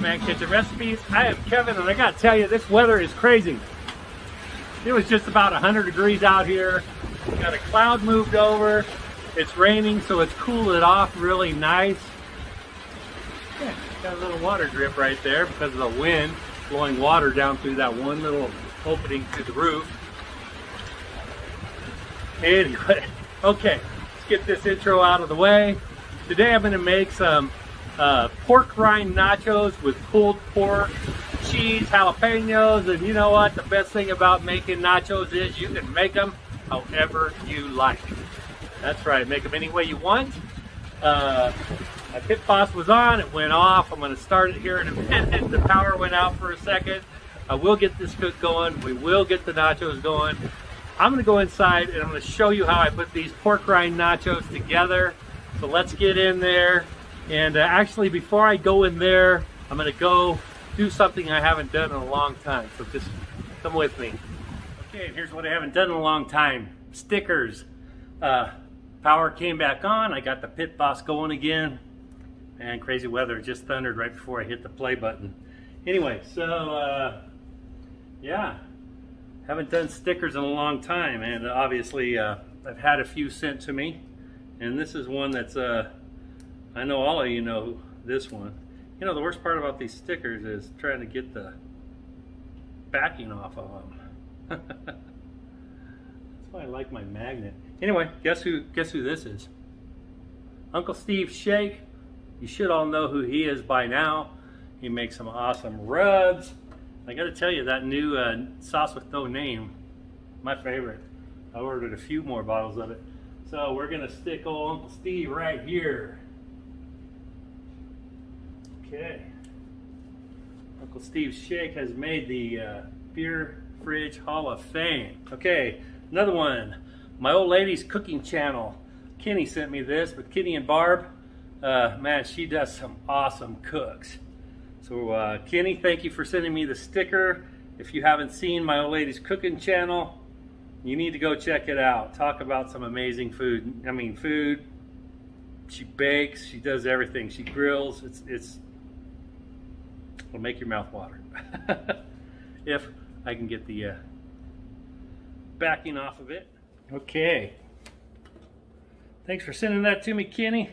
Man Kitchen Recipes. I am Kevin, and I gotta tell you, this weather is crazy. It was just about 100 degrees out here. Got a cloud moved over. It's raining, so it's cooled it off really nice. Yeah, got a little water drip right there because of the wind blowing water down through that one little opening to the roof. Anyway, okay, let's get this intro out of the way. Today I'm gonna make some uh, pork rind nachos with pulled pork, cheese, jalapenos, and you know what? The best thing about making nachos is you can make them however you like. That's right, make them any way you want. Uh, my pit boss was on, it went off. I'm gonna start it here in a minute. The power went out for a second. I will get this cook going. We will get the nachos going. I'm gonna go inside and I'm gonna show you how I put these pork rind nachos together. So let's get in there. And uh, actually, before I go in there, I'm gonna go do something I haven't done in a long time. So just come with me. Okay, and here's what I haven't done in a long time. Stickers. Uh, power came back on. I got the pit boss going again. And crazy weather just thundered right before I hit the play button. Anyway, so uh, yeah, haven't done stickers in a long time. And obviously uh, I've had a few sent to me. And this is one that's, uh, I know all of you know this one. You know, the worst part about these stickers is trying to get the backing off of them. That's why I like my magnet. Anyway, guess who guess who this is? Uncle Steve Shake. You should all know who he is by now. He makes some awesome rubs. I got to tell you, that new uh, sauce with no name, my favorite. I ordered a few more bottles of it. So we're to stick old Uncle Steve right here. Okay. Uncle Steve Shake has made the uh, Beer Fridge Hall of Fame. Okay, another one. My old lady's cooking channel. Kenny sent me this, but Kenny and Barb, uh, man, she does some awesome cooks. So uh, Kenny, thank you for sending me the sticker. If you haven't seen my old lady's cooking channel, you need to go check it out. Talk about some amazing food. I mean, food. She bakes. She does everything. She grills. It's it's. It'll make your mouth water. if I can get the uh, backing off of it. Okay. Thanks for sending that to me, Kenny.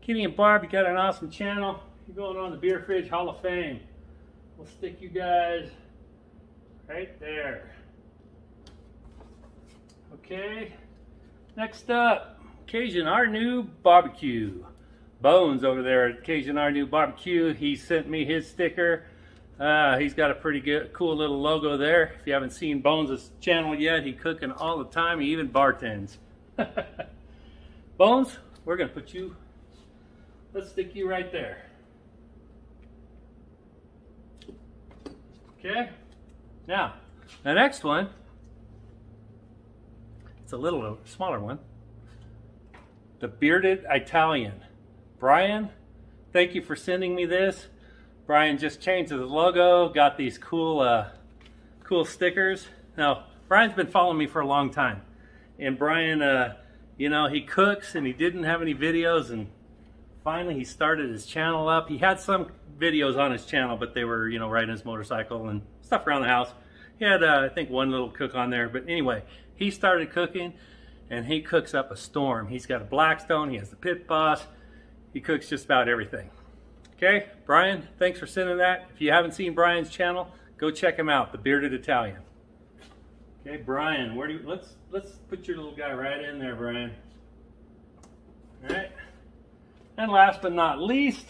Kenny and Barb, you got an awesome channel. You're going on the Beer Fridge Hall of Fame. We'll stick you guys right there. Okay. Next up, Cajun Our New Barbecue. Bones over there at Our New Barbecue. He sent me his sticker. Uh, he's got a pretty good, cool little logo there. If you haven't seen Bones' channel yet, he cooking all the time. He even bartends. Bones, we're gonna put you, let's stick you right there. Okay, now, the next one, it's a little smaller one. The Bearded Italian. Brian, thank you for sending me this. Brian just changed his logo, got these cool, uh, cool stickers. Now, Brian's been following me for a long time. And Brian, uh, you know, he cooks and he didn't have any videos and finally he started his channel up. He had some videos on his channel, but they were, you know, riding his motorcycle and stuff around the house. He had, uh, I think, one little cook on there. But anyway, he started cooking and he cooks up a storm. He's got a Blackstone. He has the Pit Boss. He cooks just about everything. Okay, Brian, thanks for sending that. If you haven't seen Brian's channel, go check him out, The Bearded Italian. Okay, Brian, where do you, let's, let's put your little guy right in there, Brian. All right. And last but not least,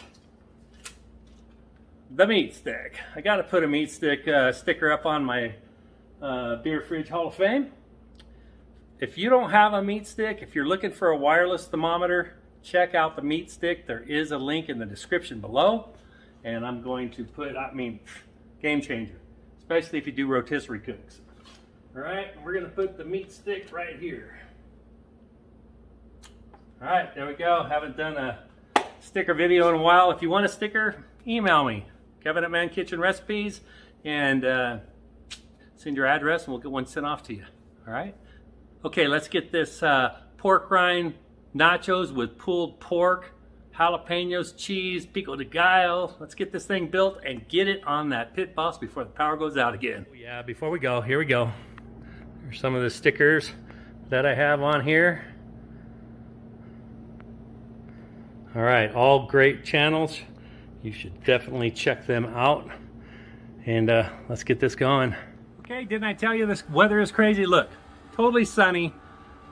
the meat stick. I got to put a meat stick uh, sticker up on my uh, Beer Fridge Hall of Fame. If you don't have a meat stick, if you're looking for a wireless thermometer, check out the meat stick. There is a link in the description below. And I'm going to put, I mean, game changer, especially if you do rotisserie cooks. All right, we're gonna put the meat stick right here. All right, there we go. Haven't done a sticker video in a while. If you want a sticker, email me, Kevin at Man Kitchen Recipes, and uh, send your address and we'll get one sent off to you. All right? Okay, let's get this uh, pork rind nachos with pulled pork, jalapenos, cheese, pico de gallo. Let's get this thing built and get it on that pit boss before the power goes out again. Oh, yeah, before we go, here we go. Here's some of the stickers that I have on here. All right, all great channels. You should definitely check them out. And uh, let's get this going. Okay, didn't I tell you this weather is crazy? Look, totally sunny.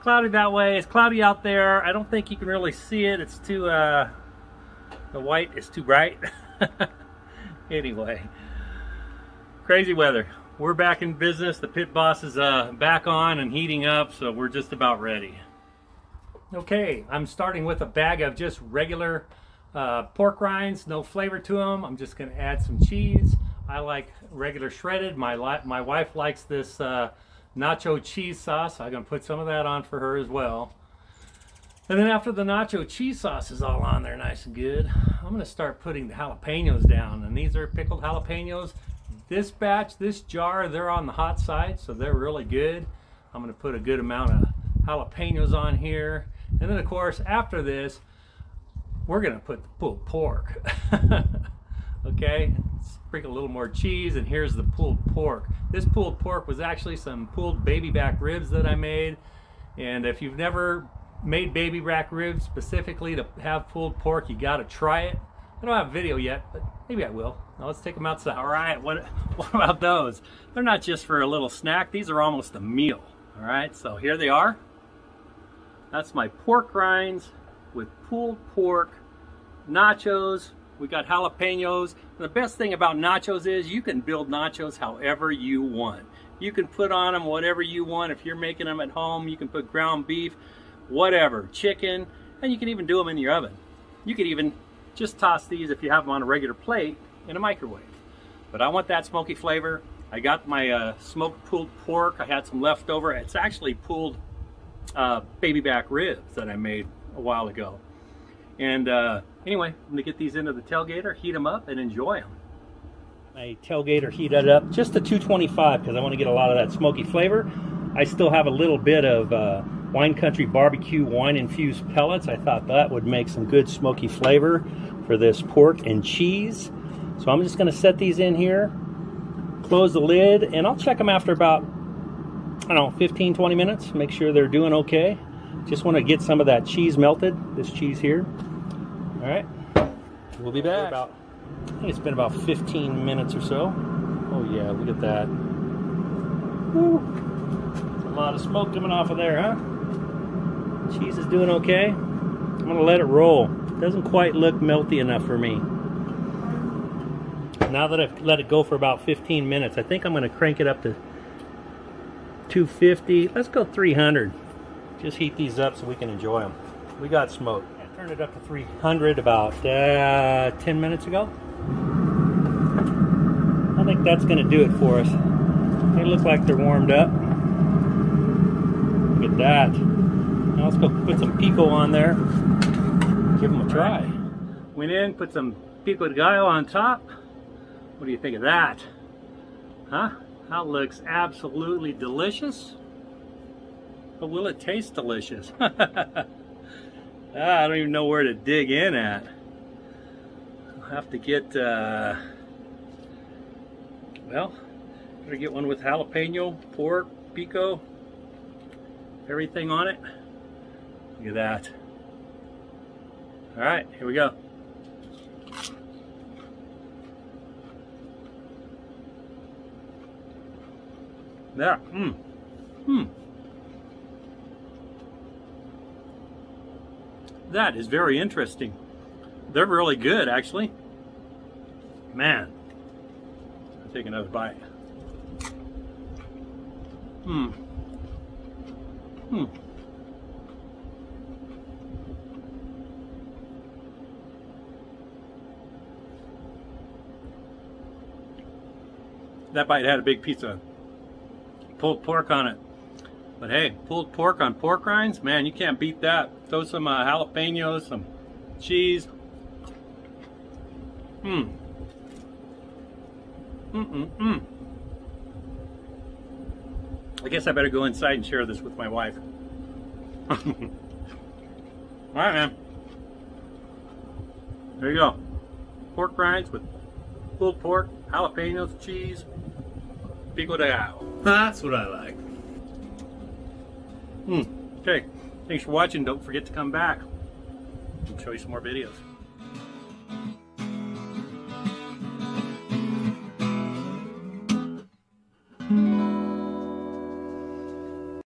Cloudy that way. It's cloudy out there. I don't think you can really see it. It's too, uh, the white is too bright. anyway, crazy weather. We're back in business. The pit boss is uh, back on and heating up, so we're just about ready. Okay, I'm starting with a bag of just regular uh, pork rinds, no flavor to them. I'm just going to add some cheese. I like regular shredded. My my wife likes this uh, nacho cheese sauce. I'm going to put some of that on for her as well. And then after the nacho cheese sauce is all on there nice and good, I'm going to start putting the jalapenos down. And these are pickled jalapenos. This batch, this jar, they're on the hot side, so they're really good. I'm going to put a good amount of jalapenos on here. And then of course, after this, we're gonna put the pulled pork. okay, sprinkle a little more cheese, and here's the pulled pork. This pulled pork was actually some pulled baby back ribs that I made. And if you've never made baby back ribs specifically to have pulled pork, you gotta try it. I don't have a video yet, but maybe I will. Now let's take them outside. All right, what, what about those? They're not just for a little snack, these are almost a meal. All right, so here they are. That's my pork rinds with pulled pork, nachos, we got jalapenos. The best thing about nachos is you can build nachos however you want. You can put on them whatever you want. If you're making them at home, you can put ground beef, whatever, chicken, and you can even do them in your oven. You could even just toss these if you have them on a regular plate in a microwave. But I want that smoky flavor. I got my uh, smoked pulled pork. I had some left over. It's actually pulled uh, baby back ribs that I made a while ago. And uh, anyway, I'm gonna get these into the tailgater, heat them up, and enjoy them. My tailgater heated up just to 225 because I want to get a lot of that smoky flavor. I still have a little bit of uh, Wine Country Barbecue wine infused pellets. I thought that would make some good smoky flavor for this pork and cheese. So I'm just to set these in here, close the lid, and I'll check them after about I don't know, 15, 20 minutes. Make sure they're doing okay. Just want to get some of that cheese melted, this cheese here. All right, we'll be back. About, I think it's been about 15 minutes or so. Oh yeah, look at that. Woo. a lot of smoke coming off of there, huh? Cheese is doing okay. I'm gonna let it roll. Doesn't quite look melty enough for me. Now that I've let it go for about 15 minutes, I think I'm gonna crank it up to 250. Let's go 300. Just heat these up so we can enjoy them. We got smoke. Turned it up to 300 about uh, 10 minutes ago. I think that's going to do it for us. They look like they're warmed up. Look at that. Now let's go put some pico on there. Give them a try. Went in, put some pico de gallo on top. What do you think of that? Huh? That looks absolutely delicious. But will it taste delicious? ah, I don't even know where to dig in at. I'll have to get, uh, well, better get one with jalapeno, pork, pico, everything on it. Look at that. All right, here we go. Yeah. Hmm. Hmm. That is very interesting. They're really good, actually. Man. I'll take another bite. Hmm. Hmm. That bite had a big piece of pulled pork on it. But hey, pulled pork on pork rinds, man, you can't beat that. Throw some uh, jalapenos, some cheese. Mmm. Mm-mm-mm. I guess I better go inside and share this with my wife. All right, man. There you go. Pork rinds with pulled pork, jalapenos, cheese, pico de gallo. That's what I like. Hmm. Okay. Thanks for watching. Don't forget to come back. I'll show you some more videos.